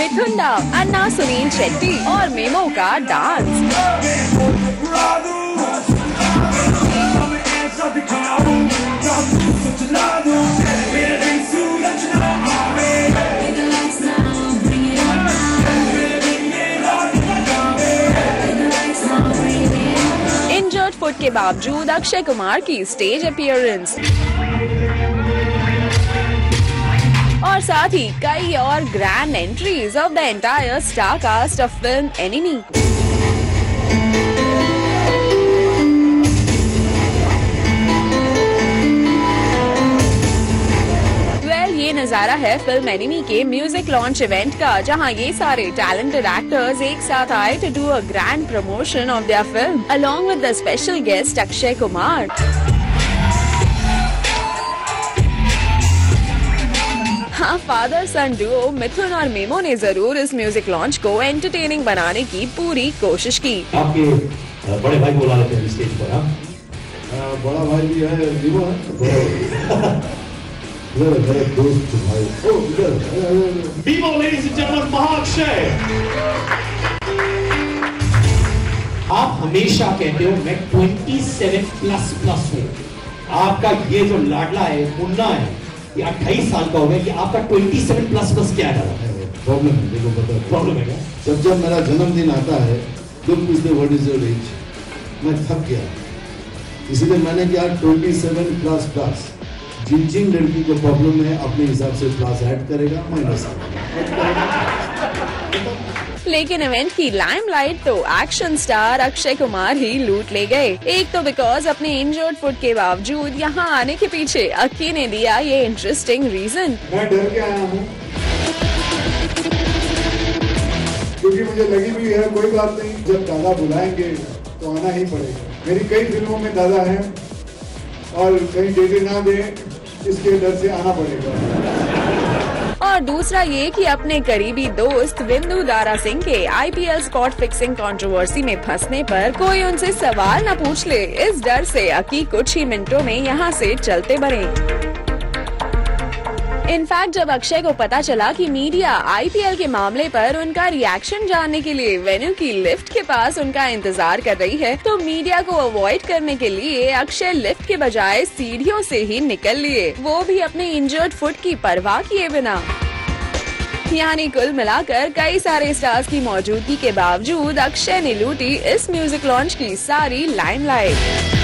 मिथुन दा अन्ना सुनील शेट्टी और मेमो का डांस। इंजर्ड फुट के बावजूद अक्षय कुमार की स्टेज अपीयरेंस और साथ ही कई और grand entries of the entire star cast of film Enemy ये नज़ारा है फ़िल्म एनिमी के म्यूज़िक लॉन्च इवेंट का, जहाँ ये सारे टैलेंटेड एक्टर्स एक साथ आए to do a grand promotion of their film along with the special guest Akshay Kumar हाँ फादर सन डुओ मिथुन और मेमो ने ज़रूर इस म्यूज़िक लॉन्च को एंटरटेनिंग बनाने की पूरी कोशिश की। आपके बड़े भाई बोला लेते हैं स्टेज पर हाँ? बड़ा भाई भी है विवो है। मेरे दोस्त भाई। अरे, अरे। Vivo, ladies महाक्षय आप हमेशा कहते हो मैं 27 प्लस प्लस हूँ। आपका ये जो लाडला है मुन्ना है ये 28 साल का हो गया कि आपका 27 प्लस प्लस क्या है? प्रॉब्लम है देखो पता है प्रॉब्लम है क्या? जब जब मेरा जन्मदिन आता है लोग पूछते व्हाट इज़ योर एज मैं थक गया। इसीलिए मैंने किया 27 प्लस प्लस जिन जिन लड़की को प्रॉब्लम है अपने हिसाब से प्लस ऐड करेगा माइनस लेकिन इवेंट की लाइमलाइट तो एक्शन स्टार अक्षय कुमार ही लूट ले गए। एक तो बिकॉज़ अपने इंजर्ड फुट के बावजूद यहाँ आने के पीछे अक्की ने दिया ये इंटरेस्टिंग रीजन मैं डर के आया हूँ। क्योंकि मुझे लगी भी है, कोई बात नहीं, जब दादा बुलाएँगे तो आना ही पड़ेगा। मेरी कई फ़िल्मों में दादा हैं और कहीं डेटे ना दे, इसके डर से आना पड़ेगा। और दूसरा ये कि अपने करीबी दोस्त बिंदु दारा सिंह के आईपीएल स्पॉट फिक्सिंग कंट्रोवर्सी में फंसने पर कोई उनसे सवाल न पूछ ले। इस डर से अकी कुछ ही मिनटों में यहाँ से चलते बने इनफैक्ट जब अक्षय को पता चला कि मीडिया आईपीएल के मामले पर उनका रिएक्शन जानने के लिए वेन्यू की लिफ्ट के पास उनका इंतज़ार कर रही है तो मीडिया को अवॉइड करने के लिए अक्षय लिफ्ट के बजाय सीढ़ियों से ही निकल लिए। वो भी अपने इंजर्ड फुट की परवाह किए बिना। यानी कुल मिलाकर कई सारे स्टार्स की मौजूदगी के बावजूद अक्षय ने लूटी इस म्यूज़िक लॉन्च की सारी लाइमलाइट